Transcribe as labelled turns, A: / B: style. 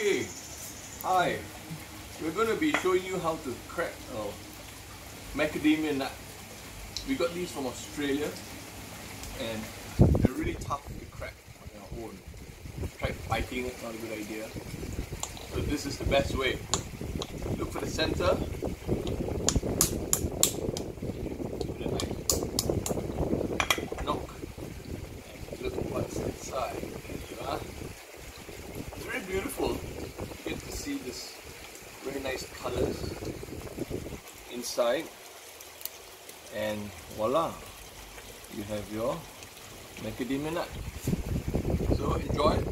A: Okay, hi. We're going to be showing you how to crack a macadamia nut. We got these from Australia and they're really tough to crack on your own. Try biting it, not a good idea. So this is the best way. Look for the center. Knock. Look what's inside. Very nice colors inside. And voila, you have your macadamia nut. So enjoy.